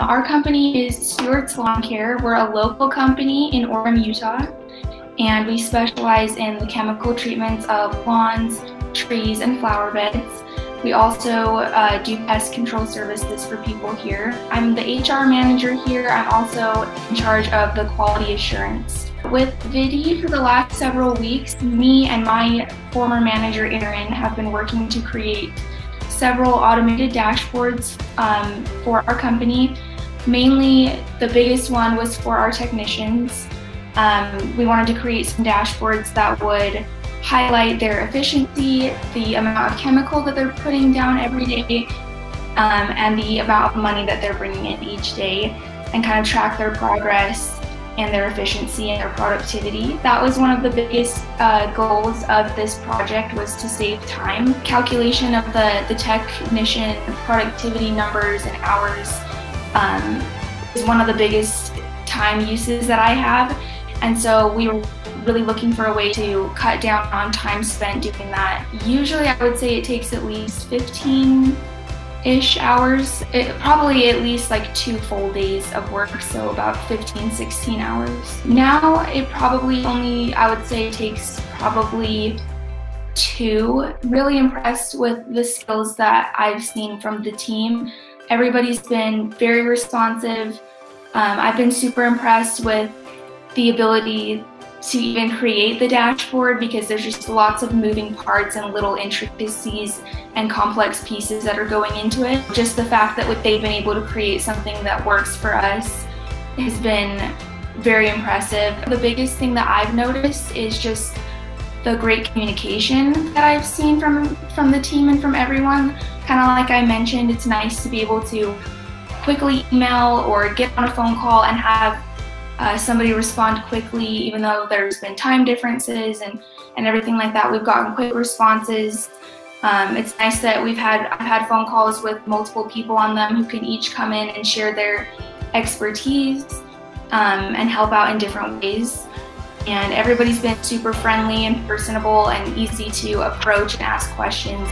Our company is Stewart's Lawn Care. We're a local company in Orem, Utah, and we specialize in the chemical treatments of lawns, trees, and flower beds. We also uh, do pest control services for people here. I'm the HR manager here. I'm also in charge of the quality assurance. With Vidi for the last several weeks, me and my former manager Erin have been working to create several automated dashboards um, for our company. Mainly, the biggest one was for our technicians. Um, we wanted to create some dashboards that would highlight their efficiency, the amount of chemical that they're putting down every day, um, and the amount of money that they're bringing in each day, and kind of track their progress and their efficiency and their productivity. That was one of the biggest uh, goals of this project was to save time. Calculation of the, the technician productivity numbers and hours um, is one of the biggest time uses that I have. And so we were really looking for a way to cut down on time spent doing that. Usually I would say it takes at least 15 ish hours. It, probably at least like two full days of work, so about 15, 16 hours. Now it probably only, I would say, takes probably two. Really impressed with the skills that I've seen from the team. Everybody's been very responsive. Um, I've been super impressed with the ability to even create the dashboard because there's just lots of moving parts and little intricacies and complex pieces that are going into it. Just the fact that they've been able to create something that works for us has been very impressive. The biggest thing that I've noticed is just the great communication that I've seen from from the team and from everyone. Kind of like I mentioned, it's nice to be able to quickly email or get on a phone call and have uh, somebody respond quickly, even though there's been time differences and, and everything like that. We've gotten quick responses. Um, it's nice that we've had I've had phone calls with multiple people on them who can each come in and share their expertise um, and help out in different ways. And everybody's been super friendly and personable and easy to approach and ask questions.